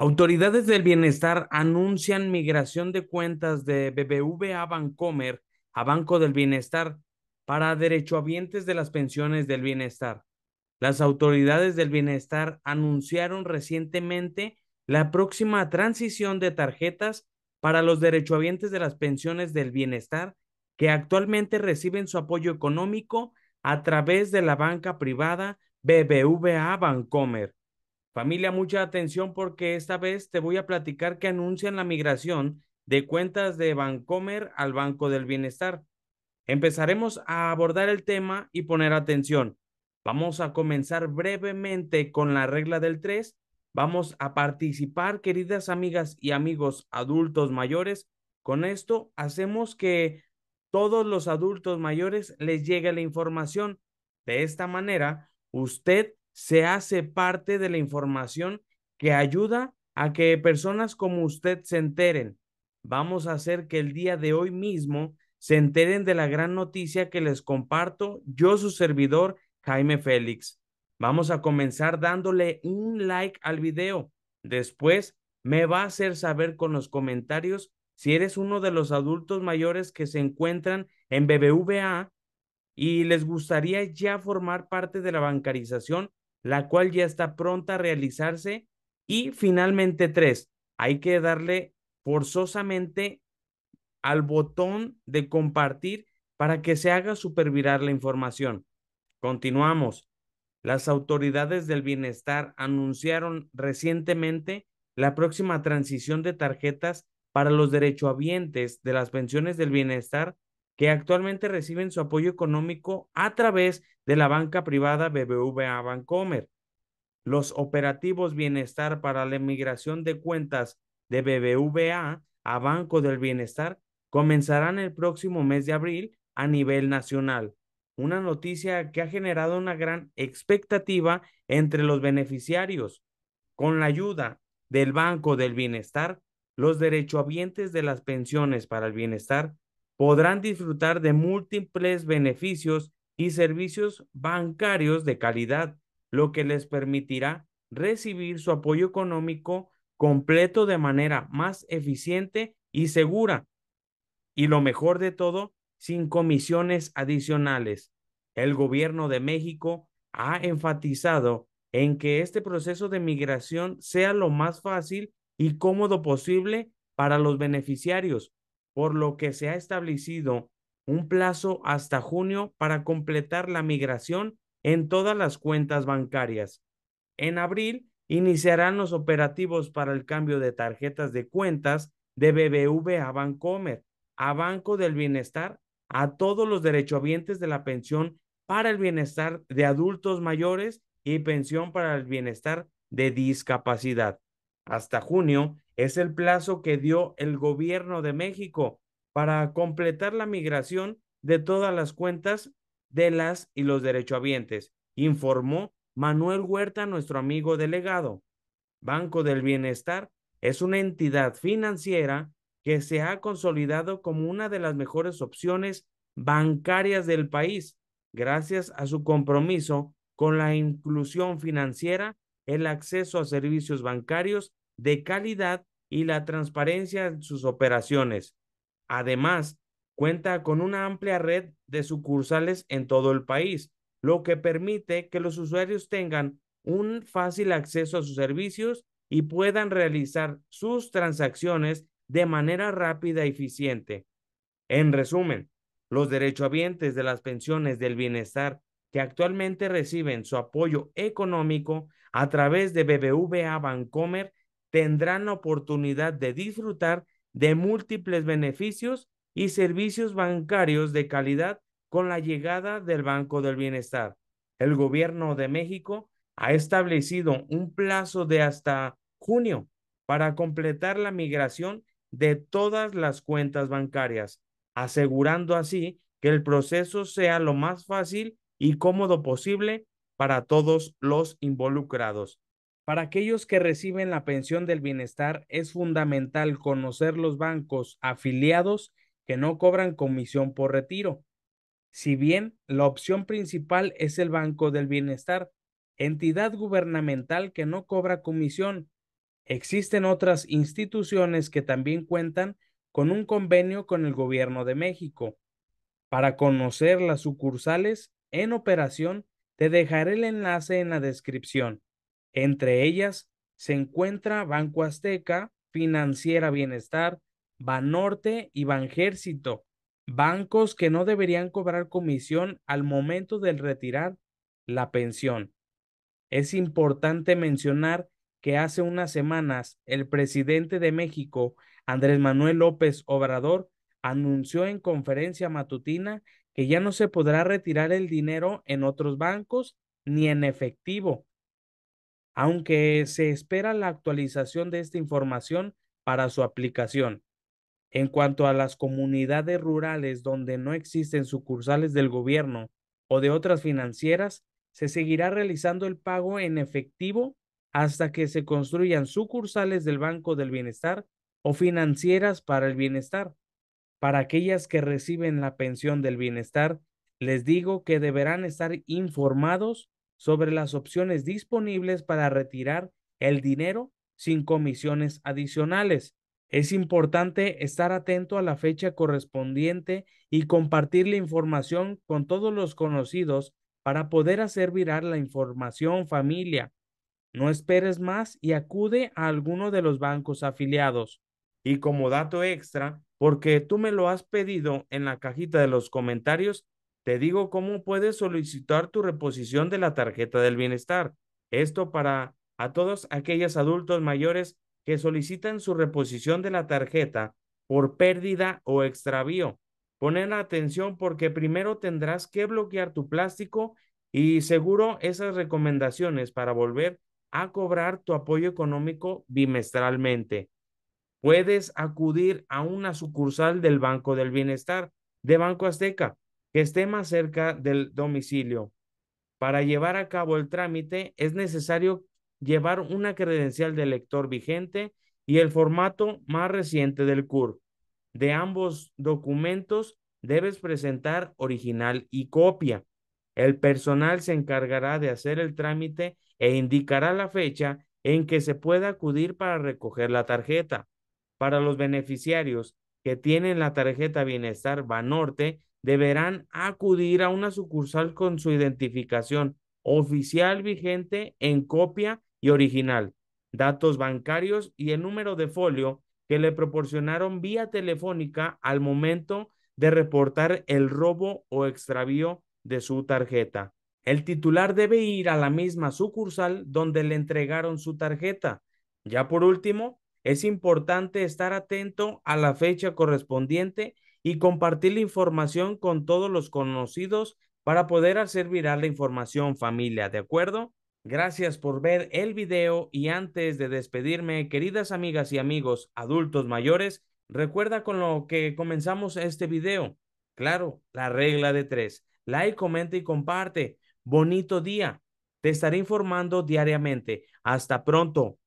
Autoridades del bienestar anuncian migración de cuentas de BBVA Bancomer a Banco del Bienestar para derechohabientes de las pensiones del bienestar. Las autoridades del bienestar anunciaron recientemente la próxima transición de tarjetas para los derechohabientes de las pensiones del bienestar que actualmente reciben su apoyo económico a través de la banca privada BBVA Bancomer. Familia, mucha atención porque esta vez te voy a platicar que anuncian la migración de cuentas de Bancomer al Banco del Bienestar. Empezaremos a abordar el tema y poner atención. Vamos a comenzar brevemente con la regla del 3. Vamos a participar, queridas amigas y amigos adultos mayores. Con esto hacemos que todos los adultos mayores les llegue la información. De esta manera, usted se hace parte de la información que ayuda a que personas como usted se enteren. Vamos a hacer que el día de hoy mismo se enteren de la gran noticia que les comparto yo, su servidor, Jaime Félix. Vamos a comenzar dándole un like al video. Después me va a hacer saber con los comentarios si eres uno de los adultos mayores que se encuentran en BBVA y les gustaría ya formar parte de la bancarización la cual ya está pronta a realizarse. Y finalmente, tres, hay que darle forzosamente al botón de compartir para que se haga supervirar la información. Continuamos. Las autoridades del bienestar anunciaron recientemente la próxima transición de tarjetas para los derechohabientes de las pensiones del bienestar que actualmente reciben su apoyo económico a través de la banca privada BBVA Bancomer. Los operativos bienestar para la emigración de cuentas de BBVA a Banco del Bienestar comenzarán el próximo mes de abril a nivel nacional. Una noticia que ha generado una gran expectativa entre los beneficiarios. Con la ayuda del Banco del Bienestar, los derechohabientes de las pensiones para el bienestar podrán disfrutar de múltiples beneficios y servicios bancarios de calidad, lo que les permitirá recibir su apoyo económico completo de manera más eficiente y segura. Y lo mejor de todo, sin comisiones adicionales. El gobierno de México ha enfatizado en que este proceso de migración sea lo más fácil y cómodo posible para los beneficiarios, por lo que se ha establecido un plazo hasta junio para completar la migración en todas las cuentas bancarias. En abril iniciarán los operativos para el cambio de tarjetas de cuentas de BBV a Bancomer, a Banco del Bienestar, a todos los derechohabientes de la pensión para el bienestar de adultos mayores y pensión para el bienestar de discapacidad. Hasta junio es el plazo que dio el gobierno de México para completar la migración de todas las cuentas de las y los derechohabientes, informó Manuel Huerta, nuestro amigo delegado. Banco del Bienestar es una entidad financiera que se ha consolidado como una de las mejores opciones bancarias del país, gracias a su compromiso con la inclusión financiera, el acceso a servicios bancarios de calidad y la transparencia en sus operaciones. Además, cuenta con una amplia red de sucursales en todo el país, lo que permite que los usuarios tengan un fácil acceso a sus servicios y puedan realizar sus transacciones de manera rápida y eficiente. En resumen, los derechohabientes de las pensiones del bienestar que actualmente reciben su apoyo económico a través de BBVA Bancomer tendrán la oportunidad de disfrutar de múltiples beneficios y servicios bancarios de calidad con la llegada del Banco del Bienestar. El gobierno de México ha establecido un plazo de hasta junio para completar la migración de todas las cuentas bancarias, asegurando así que el proceso sea lo más fácil y cómodo posible para todos los involucrados. Para aquellos que reciben la pensión del bienestar, es fundamental conocer los bancos afiliados que no cobran comisión por retiro. Si bien la opción principal es el Banco del Bienestar, entidad gubernamental que no cobra comisión. Existen otras instituciones que también cuentan con un convenio con el gobierno de México. Para conocer las sucursales en operación, te dejaré el enlace en la descripción. Entre ellas se encuentra Banco Azteca, Financiera Bienestar, Banorte y Banjército, bancos que no deberían cobrar comisión al momento del retirar la pensión. Es importante mencionar que hace unas semanas el presidente de México, Andrés Manuel López Obrador, anunció en conferencia matutina que ya no se podrá retirar el dinero en otros bancos ni en efectivo, aunque se espera la actualización de esta información para su aplicación. En cuanto a las comunidades rurales donde no existen sucursales del gobierno o de otras financieras, se seguirá realizando el pago en efectivo hasta que se construyan sucursales del Banco del Bienestar o financieras para el bienestar. Para aquellas que reciben la pensión del bienestar, les digo que deberán estar informados sobre las opciones disponibles para retirar el dinero sin comisiones adicionales. Es importante estar atento a la fecha correspondiente y compartir la información con todos los conocidos para poder hacer virar la información familia. No esperes más y acude a alguno de los bancos afiliados. Y como dato extra, porque tú me lo has pedido en la cajita de los comentarios, te digo cómo puedes solicitar tu reposición de la tarjeta del bienestar. Esto para a todos aquellos adultos mayores que solicitan su reposición de la tarjeta por pérdida o extravío. Ponen atención porque primero tendrás que bloquear tu plástico y seguro esas recomendaciones para volver a cobrar tu apoyo económico bimestralmente puedes acudir a una sucursal del Banco del Bienestar, de Banco Azteca, que esté más cerca del domicilio. Para llevar a cabo el trámite es necesario llevar una credencial de lector vigente y el formato más reciente del CUR. De ambos documentos debes presentar original y copia. El personal se encargará de hacer el trámite e indicará la fecha en que se pueda acudir para recoger la tarjeta. Para los beneficiarios que tienen la tarjeta Bienestar Banorte, deberán acudir a una sucursal con su identificación oficial vigente en copia y original, datos bancarios y el número de folio que le proporcionaron vía telefónica al momento de reportar el robo o extravío de su tarjeta. El titular debe ir a la misma sucursal donde le entregaron su tarjeta. Ya por último, es importante estar atento a la fecha correspondiente y compartir la información con todos los conocidos para poder hacer viral la información familia, ¿de acuerdo? Gracias por ver el video y antes de despedirme, queridas amigas y amigos adultos mayores, recuerda con lo que comenzamos este video. Claro, la regla de tres. Like, comenta y comparte. Bonito día. Te estaré informando diariamente. Hasta pronto.